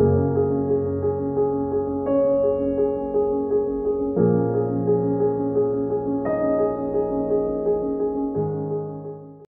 you.